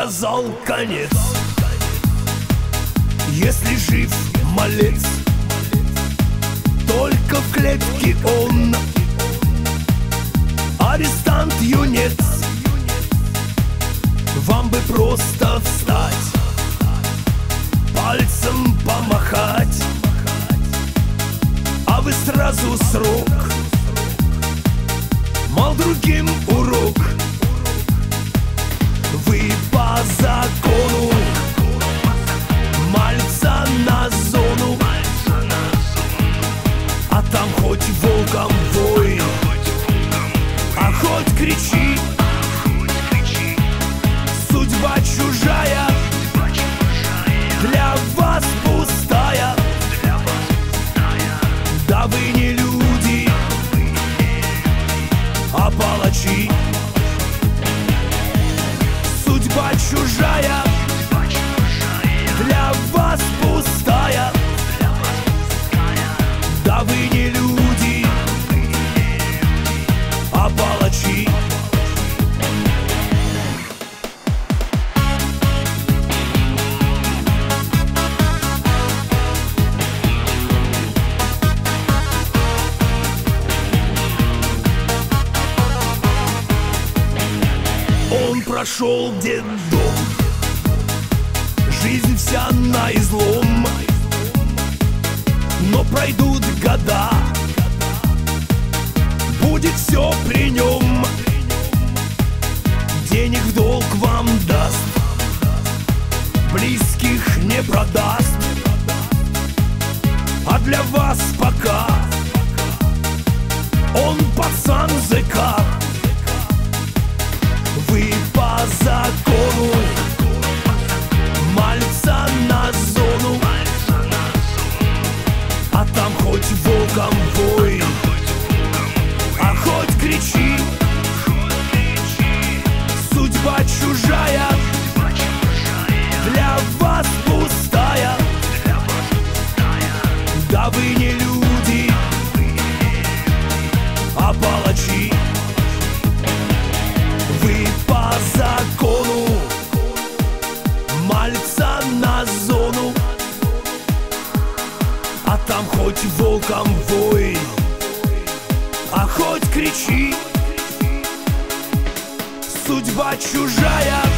сказал конец. Если жив малец Только в клетке он. Арестант юнец Вам бы просто встать Пальцем помахать. А вы сразу срок Мол, другим урок закону Мальца на зону. А там хоть волком вой. А хоть кричи. Судьба чужая. Для вас пустая. Да вы не люди. А палачи Он прошел детдом Жизнь вся на излом. Но пройдут года. Будет все при нем Денег в долг вам даст. Близких не продаст. А для вас пока Он пацан ЗК А там хоть волком вой А хоть кричи. Судьба чужая. Для вас пустая. Да вы не люди. А палачи вы по закону хоть волком вой А хоть кричи. Судьба чужая